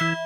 you